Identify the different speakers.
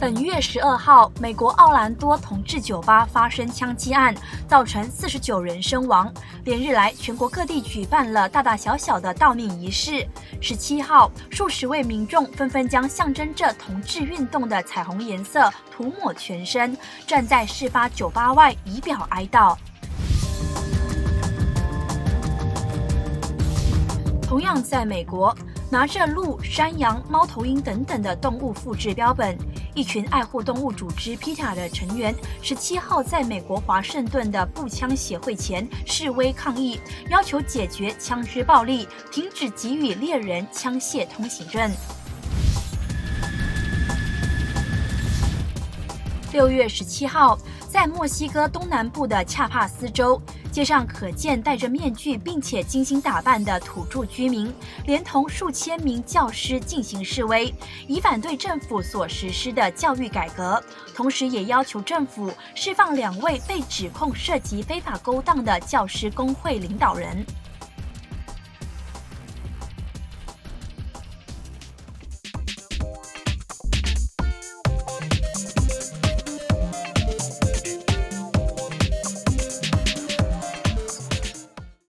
Speaker 1: 本月十二号，美国奥兰多同志酒吧发生枪击案，造成四十九人身亡。连日来，全国各地举办了大大小小的悼念仪式。十七号，数十位民众纷纷将象征着同志运动的彩虹颜色涂抹全身，站在事发酒吧外以表哀悼。同样在美国，拿着鹿、山羊、猫头鹰等等的动物复制标本，一群爱护动物组织 PETA 的成员，十七号在美国华盛顿的步枪协会前示威抗议，要求解决枪支暴力，停止给予猎人枪械通行证。六月十七号，在墨西哥东南部的恰帕斯州。街上可见戴着面具并且精心打扮的土著居民，连同数千名教师进行示威，以反对政府所实施的教育改革，同时也要求政府释放两位被指控涉及非法勾当的教师工会领导人。